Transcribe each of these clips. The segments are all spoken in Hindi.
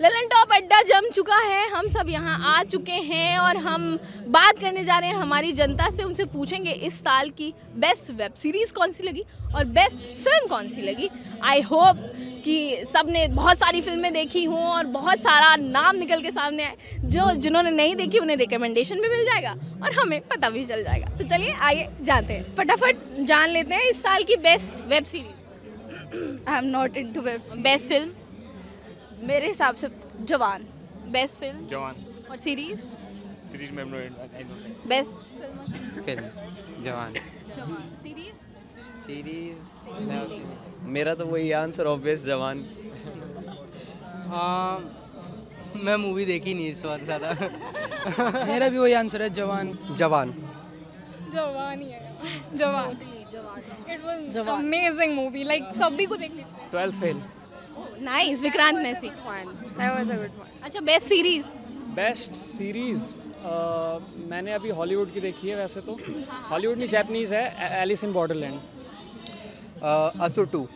ललन टॉप अड्डा जम चुका है। हम सब यहाँ आ चुके हैं और हम बात करने जा रहे हैं हमारी जनता से। उनसे पूछेंगे इस साल की बेस्ट वेब सीरीज़ कौन सी लगी और बेस्ट फ़िल्म कौन सी लगी। आई होप कि सबने बहुत सारी फ़िल्में देखी हों और बहुत सारा नाम निकल के सामने आए। जो जिन्होंने नहीं देखी उन्हें रिकमेंडेशन भी मिल जाएगा और हमें पता भी चल जाएगा। तो चलिए आगे जाते हैं। फटाफट जान लेते हैं इस साल की best web series I am not into web best film मेरे हिसाब से जवान। Best film Jawan. और सीरीज़ सीरीज़ में best film film Jawan. Series series मेरा तो वही आंसर ऑब्वियस जवान। हाँ मैं मूवी देखी नहीं इस बार ज़्यादा। मेरा भी वही आंसर है जवान। जवान। जवान ही है। Jawan. It was amazing movie like सभी को देखनी चाहिए twelfth fail nice Vikrant Massey that was a good one. अच्छा बेस्ट सीरीज़ बेस्ट सीरीज़ मैंने अभी हॉलीवुड की देखी है वैसे तो। हॉलीवुड नहीं जैपनीज है Alice in Borderland Asur two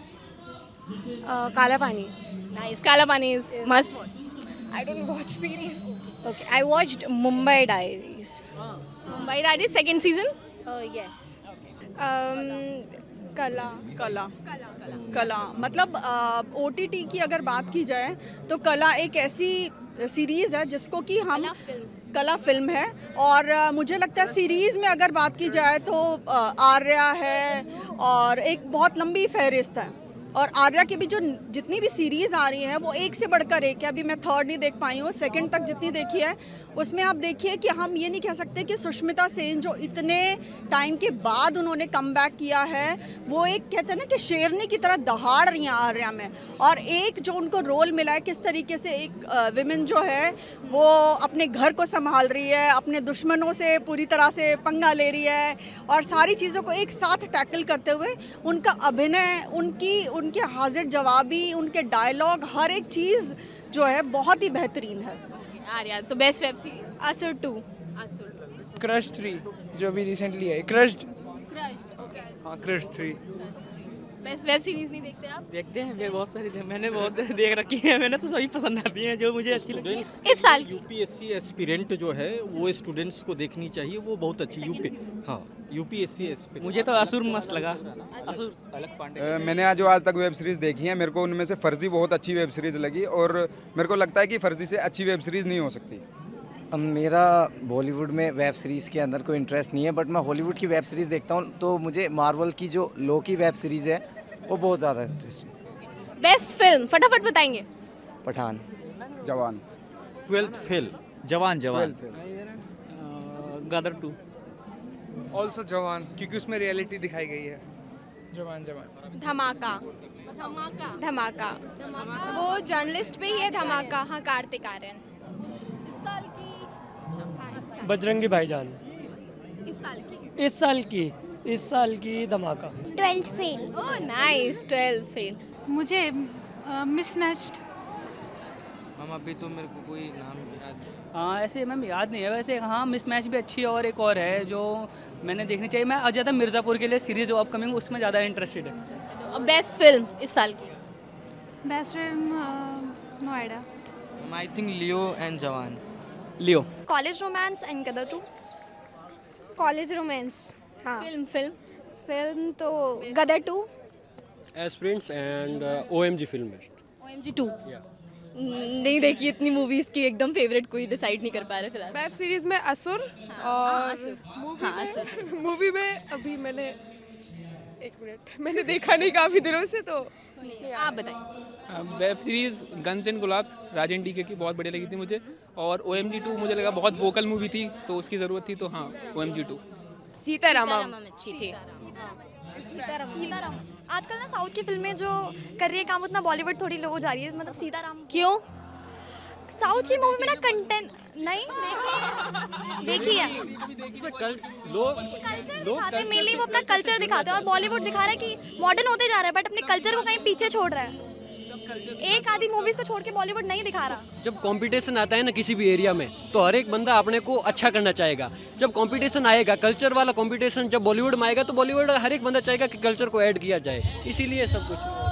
Kaala Paani nice Kaala Paani is must watch I don't watch series okay i watched mumbai diaries. Mumbai diaries second season oh कला। कला। कला मतलब ओ टी टी की अगर बात की जाए तो कला एक ऐसी सीरीज़ है जिसको कि हम कला फ़िल्म। है। और मुझे लगता है सीरीज़ में अगर बात की जाए तो आर्या है और एक बहुत लंबी फहरिस्त है। और आर्या की भी जो जितनी भी सीरीज़ आ रही है, वो एक से बढ़कर एक है। अभी मैं थर्ड नहीं देख पाई हूँ सेकंड तक जितनी देखी है, उसमें आप देखिए कि हम ये नहीं कह सकते कि सुष्मिता सेन जो इतने टाइम के बाद उन्होंने कम किया है, वो एक कहते हैं ना कि शेरनी की तरह दहाड़ रही हैं आर्या में। और एक जो उनको रोल मिला है, किस तरीके से एक विमेन जो है, वो अपने घर को संभाल रही है, अपने दुश्मनों से पूरी तरह से पंगा ले रही है, और सारी चीज़ों को एक साथ टैकल करते हुए उनका अभिनय, उनकी उनके हाजिर जवाबी उनके डायलॉग हर एक चीज़ जो है बहुत ही बेहतरीन है। आर्या तो बेस्ट वेब सीरीज़ asur 2 असुर क्रश थ्री जो अभी रिसेंटली है क्रश्ड क्रश्ड ओके हाँ क्रश थ्री वेब सीरीज़ नहीं देखते आप? देखते हैं वे बहुत सारी मैंने बहुत देख रखी है मैंने तो सभी पसंद आती हैं जो मुझे अच्छी लगती है। इस साल यूपीएससी एस्पिरेंट जो है वो स्टूडेंट्स को देखनी चाहिए वो बहुत अच्छी यूपी हाँ यूपीएससी एस्पिरेंट मुझे तो असुर मस्त लगा। असुर अलग पांडे मैंने आज जो आज तक वेब सीरीज़ देखी है मेरे को उनमें से फर्जी बहुत अच्छी वेब सीरीज़ लगी और मेरे को लगता है कि फर्जी से अच्छी वेब सीरीज़ नहीं हो सकती। अब मेरा बॉलीवुड में वेब सीरीज़ के अंदर कोई इंटरेस्ट नहीं है बट मैं हॉलीवुड की वेब सीरीज़ देखता हूँ तो मुझे मार्वल की जो लो की वेब सीरीज़ है वो बहुत ज़्यादा इंटरेस्टिंग बेस्ट फ़िल्म फटाफट बताएँगे। पठान। जवान। ट्वेल्थ फेल जवान जवान। गदर टू ऑल्सो जवान क्योंकि उसमें रियलिटी दिखाई गई है। जवान जवान। धमाका। धमाका। धमाका। वो जर्नलिस्ट पे ही है धमाका। हाँ कार्तिक आर्यन। इस साल की बजरंगी भाईजान। इस साल की। इस साल की। इस साल की धमाका। Twelfth fail. Oh nice 12 fail. मुझे मिसमैच्ड हम अभी तो मेरे को कोई नाम याद हाँ ऐसे मैम याद नहीं है। वैसे हाँ मिस मैच भी अच्छी है और एक और है जो मैंने देखनी चाहिए। मैं ज़्यादा मिर्ज़ापुर के लिए सीरीज़ जो अपकमिंग उसमें ज़्यादा इंटरेस्टेड है। बेस्ट फ़िल्म इस साल की? Best film no idea I think Leo and Jawan Leo college romance and Gadar two college romance हाँ। Film film? फ़िल्म तो Gadar two. Aspirants and OMG film best OMG 2 नहीं देखी इतनी मूवीज़ की एकदम फेवरेट कोई डिसाइड नहीं कर पा रहे फ़िलहाल। वेब सीरीज़ में असुर हाँ, असुर। हाँ असुर। मूवी में अभी मैंने एक मिनट। मैंने देखा नहीं काफ़ी दिनों से तो आप बताइए। Web series guns and Gulaabs Rajan D की बहुत बढ़िया लगी थी मुझे। और ओ एम जी टू मुझे लगा बहुत वोकल मूवी थी तो उसकी ज़रूरत थी तो हाँ O M G two Sitaramam. अच्छी थी। सीताराम आजकल ना साउथ की फ़िल्में जो कर रही है काम उतना बॉलीवुड थोड़ी लो जा रही है मतलब सीताराम। क्यों? साउथ की मूवी में ना कंटेंट नहीं देखिए देखिए कल्चर दिखाते मेनली वो अपना कल्चर दिखाते हैं और बॉलीवुड दिखा रहा है कि मॉडर्न होते जा रहा है बट अपने कल्चर को कहीं पीछे छोड़ रहा है। एक आधी मूवीज़ को छोड़ के बॉलीवुड नहीं दिखा रहा। जब कंपटीशन आता है ना किसी भी एरिया में तो हर एक बंदा अपने को अच्छा करना चाहेगा। जब कंपटीशन आएगा कल्चर वाला कंपटीशन जब बॉलीवुड में आएगा तो बॉलीवुड हर एक बंदा चाहेगा कि कल्चर को ऐड किया जाए। इसीलिए सब कुछ।